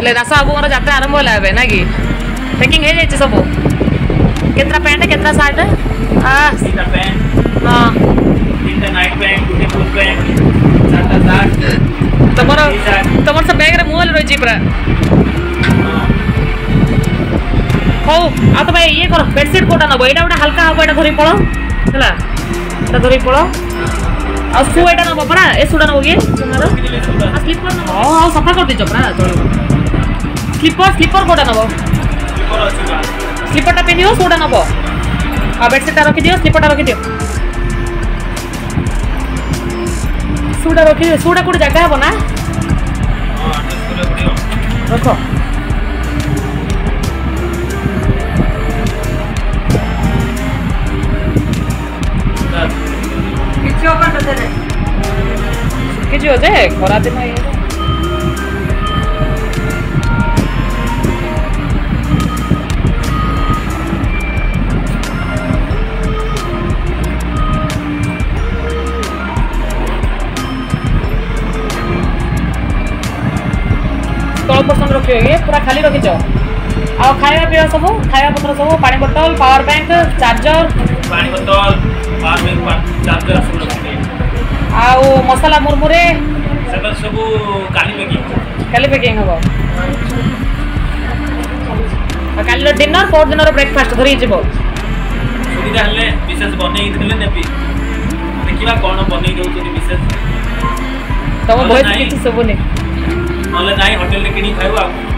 ಇಲ್ಲ ರಸಬೋರ ಜಾತ್ರೆ ಆರಂಭ ಇಲ್ಲ ಬೇನಾಗಿ ಪ್ಯಾಕಿಂಗ್ ಹೇಗೆ ಹೆಚ್ಚು ಸೊಪ್ಪು कितना पैंट है कितना शर्ट है हाँ तमर तमर सब बैग रे मोबाइल रही पूरा हो आ तुम ये कर बेडसीट कोटा नब यहाँ गोटे हाल्का हम यहाँ धरी पड़ है धरी पड़ आ शू यहाँ नब परा ए शूटा नब किए स्लीपर हाँ सफा कर दीच परा चलो স্লিপর স্লিপর কোটা নেব স্লিপরটা পিঁধিও কোটা নেব আর বেডসিটটা রখিদিও স্লিপরটা রখিদিও সুটা রখি সুটা কোটে জায়গা হব না রখ কিছু যে খরা দিন পুরা খালি রখিছ ଆଉ ଖାଇବା ପିଇବା ସବୁ ଖାଇବା ପତ୍ର ସବୁ ପାଣି ବୋଟଲ ପାୱାର ବ୍ୟାଙ୍କ ଚାର୍ଜର ପାଣି ବୋଟଲ ଚାର୍ଜର ସବୁ ଆଉ ମସଲା ମୁର୍ମୁରେ ସେଟା ସବୁ କାଲି ପ୍ୟାକିଂ କାଲି ପ୍ୟାକିଂ ହେବ କାଲିର ଡିନର ପର ଦିନର ବ୍ରେକଫାଷ୍ଟ ଧରିକି ଯିବ ସୁବିଧା ହେଲେ ବିଶେଷ ବନେଇଥିଲେ ନେବି ଦେଖିବା କ'ଣ ବନେଇ ଦେଉଛନ୍ତି ବିଶେଷ ତମ ଭଏସ୍ କିଛି ଶୁଭୁନି ନହେଲେ ଯାଇ ହୋଟେଲରେ କିଣି ଖାଇବୁ ଆଉ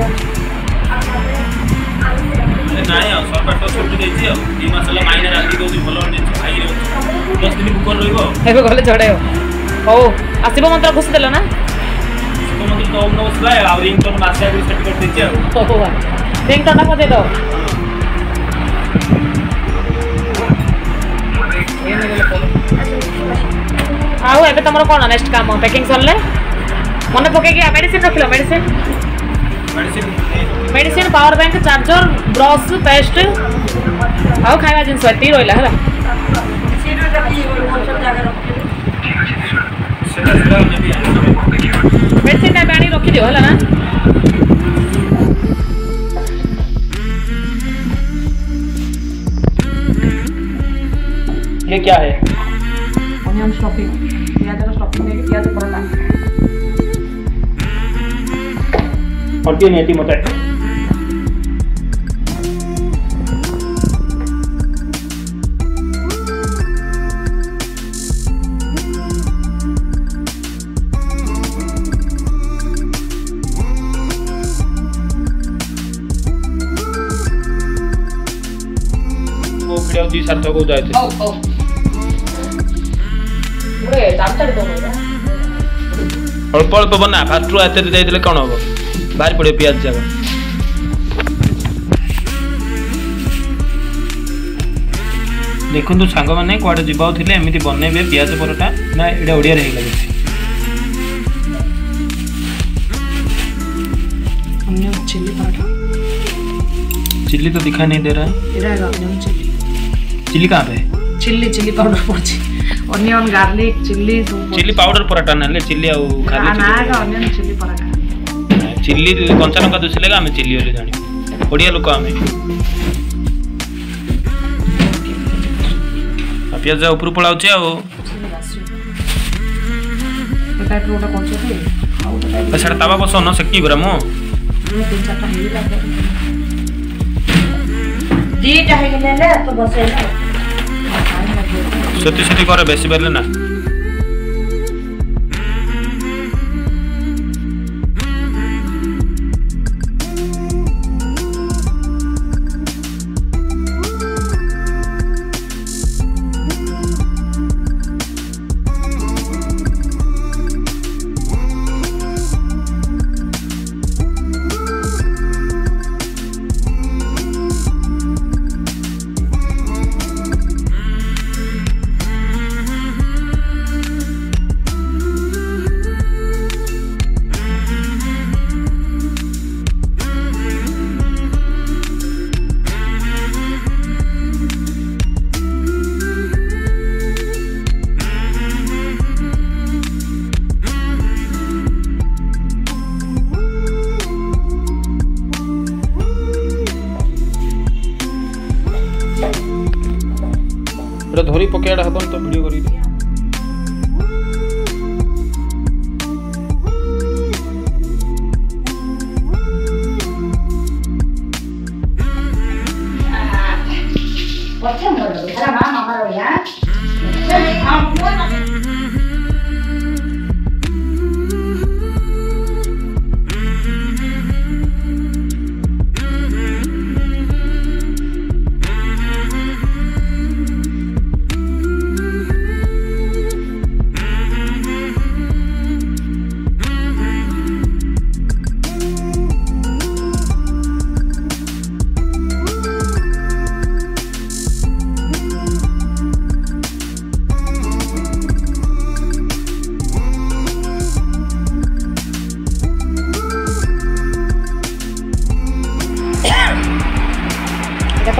ନାଇଁ ଆଉ ସରକାର ତ ଛୁଟି ଆଉ ଏବେ ଗଲେ ଚଢ଼େଇବ ହଉ ଆସିବ ମନ୍ତ୍ର ଖୁସି ଦେଲ ନା ଆଉ ରିଙ୍ଗ ଟୋନ୍ ମାସେ ଆଗରୁ କରିଦେଇଛି ଆଉ ହଉ ରିଙ୍ଗ ଟୋନ୍ଟା ଖୋଜେଇ ଦେବ ଆଉ ଏବେ ତମର କ'ଣ ନେକ୍ସଟ କାମ ପ୍ୟାକିଂ ସରିଲେ ମନେ ପକେଇକି ମେଡ଼ିସିନ ରଖିଲ medicine medicine power bank charger brush paste आउ खाइबा जिन सती रोइला ये क्या है onion shopping Ottieni il primo testo. oggi সার্থক উদয় অল্প অল্প বনা ফার্স্ট এতে যাইলে কଣ হব बाहर पड़े प्याज जगह দেখুন সাঙ্গ মানে কুয়াড়ে যাওয়া এমনি বনাইবে পিঁয়াজ পরোটা না এটা ওড়িয়ার হয়ে গেছে चिल्ली तो दिखा नहीं दे रहा है चिल्ली कहाँ पे चिल्ली चिल्ली पाउडर पड़ी onion garlic chilli chilli powder paratha ना चिल्ली आउ खाली ना onion chilli paratha Γιατί για τη στραγγίδα, εδώ chegoughs με τα descript philanthropic League. Ε devotees βρίσκονται και μ worries and Makar ini, Ήρθαμε επtim ο Βραλ Δεν θέλουμε αυτόςbul� το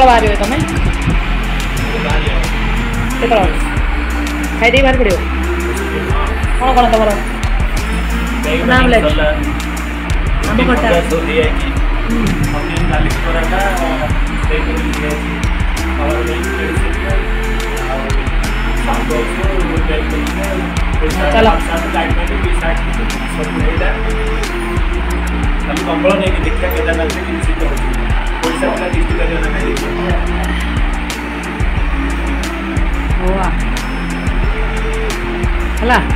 કબ આ રહ્યો તમે કેટલો ખાઈ દઈ બહાર પડ્યો કોણ કોણ તમારો નામ લે આંબો કટા चलो कम्बल नहीं देखा Kedarnath Puede ser una distinta de una medicina. Hola. Hola.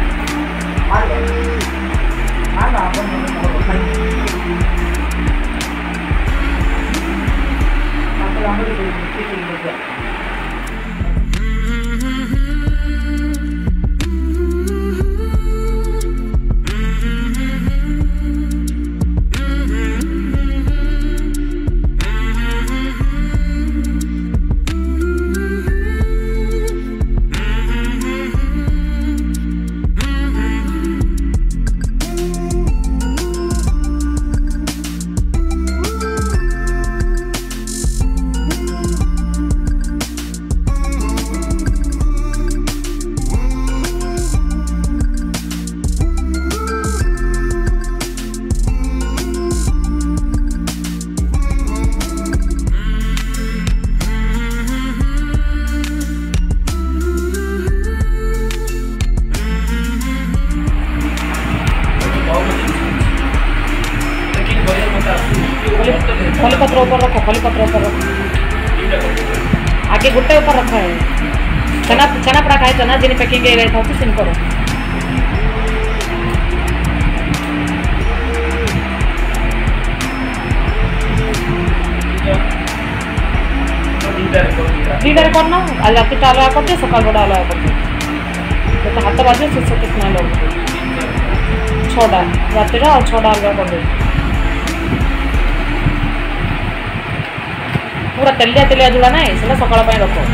खोली पत्र ऊपर रखो खोली पत्र ऊपर रखो आगे गुट्टे ऊपर रखा है चना चना पड़ा खाए चना जिन्हें पैकिंग के रहता हूँ सिम करो लीडर करना आज रात आलोया करते सकाल बड़ा आलोया करते तो हाथ बाजे शेष कितना लोग छटा रात और छटा आलोया कर ପୁରା ତେଲିଆ ତେଲିଆ ଝୋଳା ନାହିଁ ସେଇଟା ସକାଳ ପାଇଁ ରଖ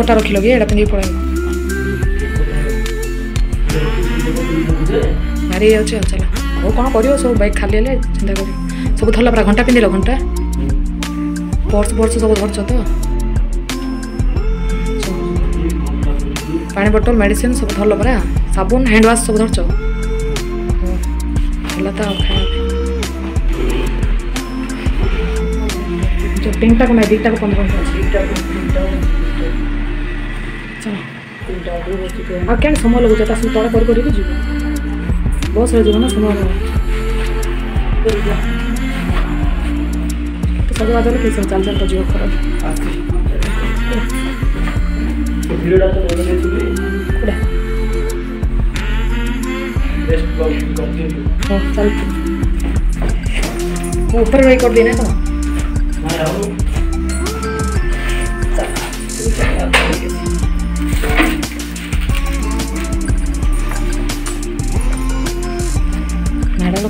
ପଟା ରଖିଲ କି ଏଇଟା ପିନ୍ଧିକି ପଳାଇବ ଭାରି ହେଇଯାଉଛି ଆଉ ଚାଲ ଆଉ କ'ଣ କରିବ ସବୁ ବାଇକ୍ ଖାଲି ହେଲେ ଚିନ୍ତା କରିବ ସବୁ ଧରିଲା ପରା ଘଣ୍ଟା ପିନ୍ଧିଲ ଘଣ୍ଟା ପର୍ସ ପର୍ସ ସବୁ ଧରିଛ ତ ପାଣି ବୋଟଲ ମେଡ଼ିସିନ ସବୁ ଧରିଲ ପରା ସାବୁନ ହ୍ୟାଣ୍ଡ ୱାଶ୍ ସବୁ ଧରିଛ ହେଲା ତ ଆଉ ଖାଇବା ଯେଉଁ ତିନିଟାକୁ ନାହିଁ ଦୁଇଟାକୁ ପନ୍ଦର ପନ୍ଦର ଅଛି ଆଉ କେନ୍ ସମୟ ଲାଗୁଛି ତା ସବୁ ତଳେ କରି କରିକି ଯିବୁ ବସ୍ରେ ଯିବ ନା ସମୟ ସବୁ ବାଦରେ କି ସବୁ ଚାଲି ଚାଲି ଯିବ ଖରାପ ऊपर वही कर देना तो